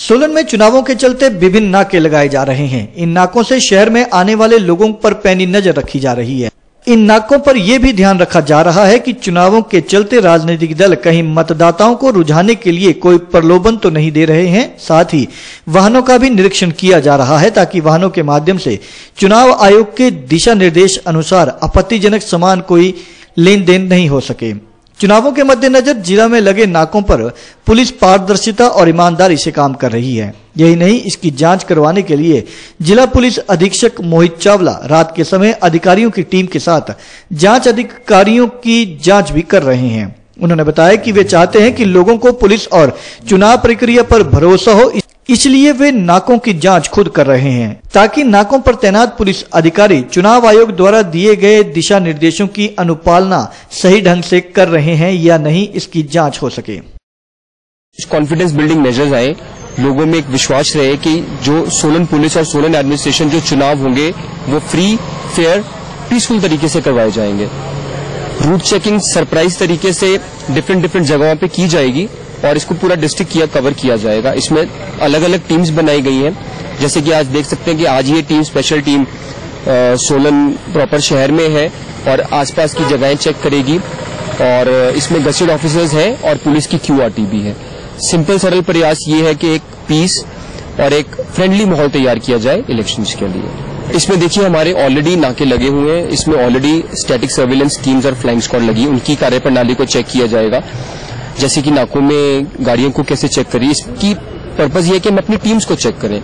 सोलन में चुनावों के चलते विभिन्न नाके लगाए जा रहे हैं। इन नाकों से शहर में आने वाले लोगों पर पैनी नज़र रखी जा रही है। इन नाकों पर यह भी ध्यान रखा जा रहा है कि चुनावों के चलते राजनीतिक दल कहीं मतदाताओं को रुझाने के लिए कोई प्रलोभन तो नहीं दे रहे हैं। साथ ही वाहनों का भी निरीक्षण किया जा रहा है ताकि वाहनों के माध्यम से चुनाव आयोग के दिशा निर्देश अनुसार आपत्तिजनक समान कोई लेन देन नहीं हो सके। चुनावों के मद्देनजर जिला में लगे नाकों पर पुलिस पारदर्शिता और ईमानदारी से काम कर रही है। यही नहीं, इसकी जाँच करवाने के लिए जिला पुलिस अधीक्षक मोहित चावला रात के समय अधिकारियों की टीम के साथ जाँच अधिकारियों की जाँच भी कर रहे हैं। उन्होंने बताया कि वे चाहते हैं कि लोगों को पुलिस और चुनाव प्रक्रिया पर भरोसा हो इसलिए वे नाकों की जाँच खुद कर रहे हैं, ताकि नाकों पर तैनात पुलिस अधिकारी चुनाव आयोग द्वारा दिए गए दिशा निर्देशों की अनुपालना सही ढंग से कर रहे हैं या नहीं, इसकी जाँच हो सके। कॉन्फिडेंस बिल्डिंग मेजर्स आए, लोगों में एक विश्वास रहे कि जो सोलन पुलिस और सोलन एडमिनिस्ट्रेशन जो चुनाव होंगे, वो फ्री फेयर पीसफुल तरीके से करवाए जाएँगे। रूट चेकिंग सरप्राइज़ तरीके से डिफरेंट डिफरेंट जगहों पे की जाएगी। और इसको पूरा डिस्ट्रिक्ट किया कवर किया जाएगा। इसमें अलग अलग टीम्स बनाई गई हैं। जैसे कि आज देख सकते हैं कि आज ये team special team Solan proper शहर में है और आसपास की जगहें चेक करेगी। और इसमें गस्टेड ऑफिसर्स हैं और पुलिस की क्यूआरटी भी है। सिंपल सरल प्रयास ये है कि एक पीस और एक फ्रेंडली माहौल तैयार किया जाए इलेक्शन के लिए। इसमें देखिए, हमारे ऑलरेडी नाके लगे हुए हैं। इसमें ऑलरेडी स्टैटिक सर्विलेंस टीम्स और फ्लाइंग स्क्वाड लगी। उनकी कार्यप्रणाली को चेक किया जाएगा। जैसे कि नाकों में गाड़ियों को कैसे चेक करें, इसकी पर्पज ये है कि हम अपनी टीम्स को चेक करें।